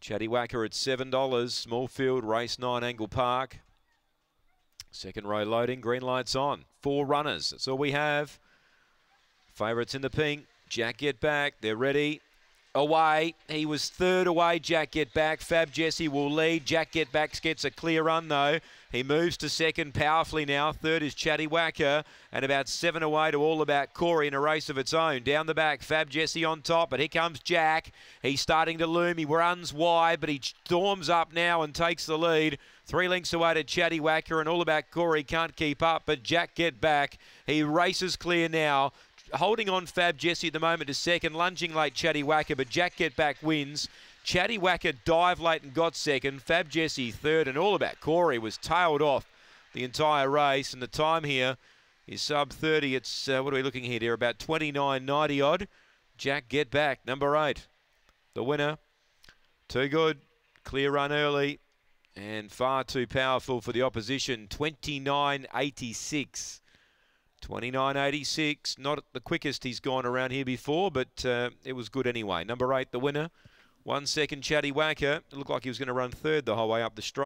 Chatty Whacker at $7. Small field, race 9, Angle Park. Second row loading, green lights on. Four runners, that's all we have. Favourites in the pink. Jack Get Back, they're ready. Away, he was third away. Jack Get Back. Fab Jesse will lead. Jack Get Back gets a clear run though. He moves to second powerfully now. Third is Chatty Whacker, and about seven away to All About Corey in a race of its own. Down the back, Fab Jesse on top, but here comes Jack. He's starting to loom. He runs wide, but he storms up now and takes the lead. Three lengths away to Chatty Whacker, and All About Corey can't keep up, but Jack Get Back. He races clear now holding on Fab Jesse at the moment to second, lunging late Chatty Whacker, but Jack Get Back wins. Chatty Whacker dive late and got second. Fab Jesse third, and all about Corey was tailed off the entire race. And the time here is sub 30. It's, uh, what are we looking here, dear? About 29.90 odd. Jack Get Back, number eight. The winner. Too good. Clear run early. And far too powerful for the opposition. 29.86. 29.86, not the quickest he's gone around here before, but uh, it was good anyway. Number eight, the winner. One second, Chatty Whacker. It looked like he was going to run third the whole way up the straight.